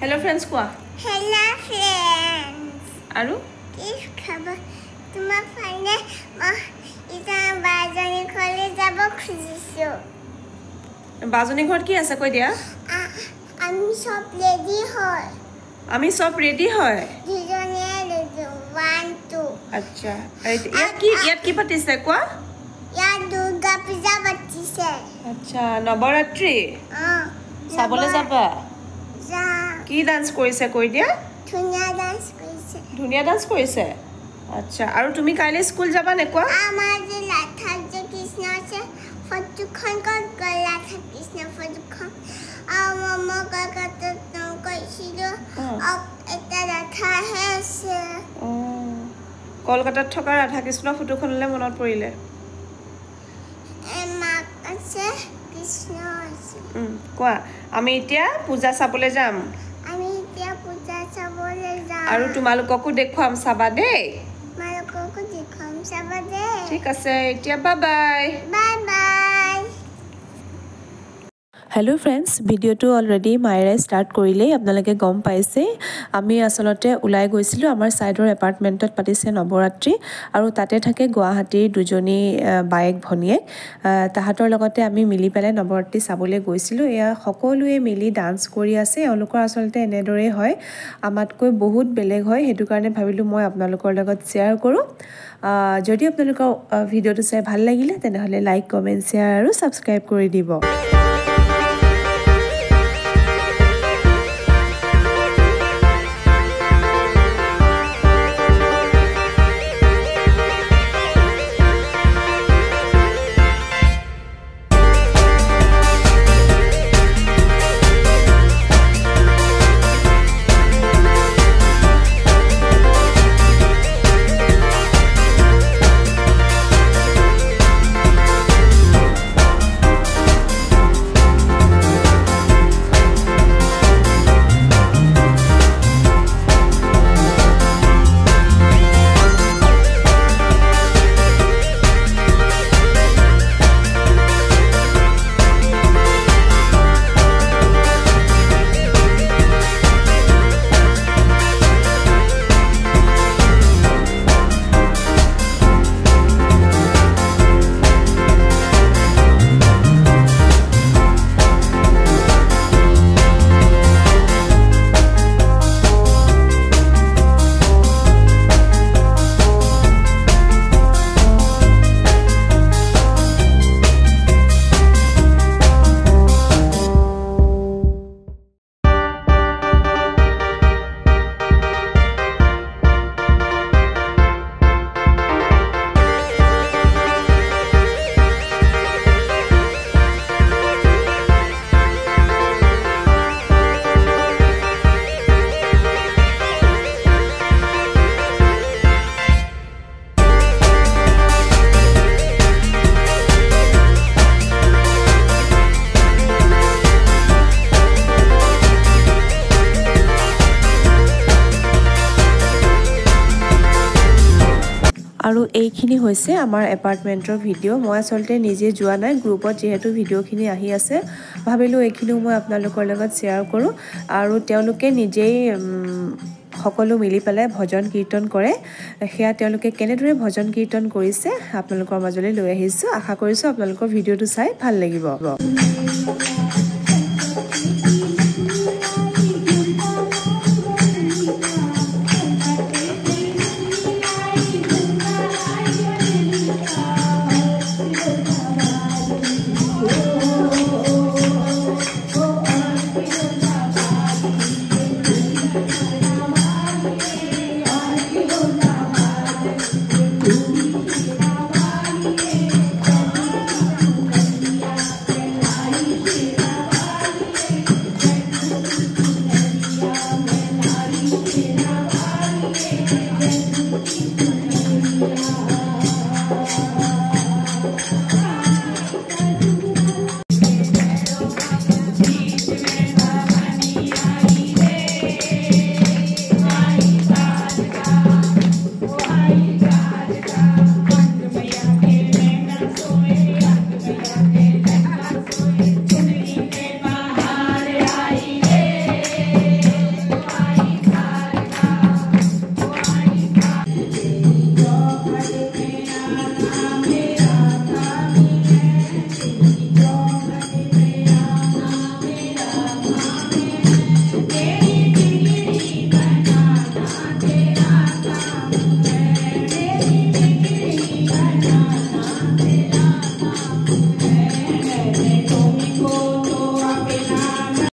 Hello friends কোৱা? Hello friends আৰু? কি খবৰ? তোমাৰ ফালে মই এতিয়া বাজনী ঘৰলৈ যাব খুজিছোঁ। বাজনী ঘৰত কি আছে কৈ দিয়া? আমি চব ৰেডি হয়। আমি চব ৰেডি হয়। দুজনীয়ে ৰেডি ওৱান টু আচ্ছা এই- ইয়াত কি ইয়াত কি পাতিছে কোৱা? ইয়াত দুৰ্গা পূজা পাতিছে। আচ্ছা নৱৰাত্ৰি। চাবলৈ যাবা? যাম। কি ডান্স কৰিছে কৈ দিয়া? ধুনীয়া ডান্স কৰিছে। ধুনীয়া ডান্স কৰিছে? আচ্ছা আৰু তুমি কাইলৈ স্কুল যাবা নে কোৱা? আমাৰ যে ৰাধা যে কৃষ্ণ আছে ফটোখন ক'ত গ'ল? ৰাধা কৃষ্ণ ফটোখন। আৰু মই কলকাতাত কৈছিলোঁ অঁ। এতিয়া ৰাধাহে আছে। কলকাতাত থকা ৰাধা কৃষ্ণৰ ফটোখনলৈ মনত পৰিলে? কৃষ্ণ কোৱা। আমি এতিয়া পূজা চাবলৈ যাম। আৰু তোমালোককো দেখুৱাম চাবা দেই। ঠিক আছে এতিয়া bye bye bye bye hello' friends ভিডিঅ'টো অলৰেডি মায়েৰে ষ্টাৰ্ট কৰিলেই আপোনালোকে গম পাইছেই আমি আচলতে ওলাই গৈছিলোঁ। আমাৰ ছাইডৰ এপাৰ্টমেণ্টত পাতিছে নৱৰাত্ৰি আৰু তাতে থাকে গুৱাহাটীৰ দুজনী বায়েক ভনীয়েক। তাহাঁতৰ লগতে আমি মিলি পেলাই নৱৰাত্ৰি চাবলৈ গৈছিলোঁ। এয়া সকলোৱে মিলি ডান্স কৰি আছে। এওঁলোকৰ আচলতে এনেদৰেই হয়। আমাতকৈ বহুত বেলেগ হয়। সেইটো কাৰণে ভাবিলোঁ মই আপোনালোকৰ লগত শ্বেয়াৰ কৰোঁ। যদি আপোনালোকৰ ভিডিঅ'টো চাই ভাল লাগিলে তেনেহ'লে লাইক কমেণ্ট শ্বেয়াৰ আৰু ছাবস্ক্ৰাইব কৰি দিব। আৰু এইখিনি হৈছে আমাৰ এপাৰ্টমেণ্টৰ ভিডিঅ' মই আচলতে নিজে যোৱা নাই গ্ৰুপত যিহেতু ভিডিঅ'খিনি আহি আছে। ভাবিলোঁ এইখিনিও মই আপোনালোকৰ লগত শ্বেয়াৰ কৰোঁ আৰু তেওঁলোকে নিজেই সকলো মিলি পেলাই ভজন কীৰ্তন কৰে। সেয়া তেওঁলোকে কেনেদৰে ভজন কীৰ্তন কৰিছে আপোনালোকৰ মাজলৈ লৈ আহিছোঁ। আশা কৰিছোঁ আপোনালোকৰ ভিডিঅ'টো চাই ভাল লাগিব।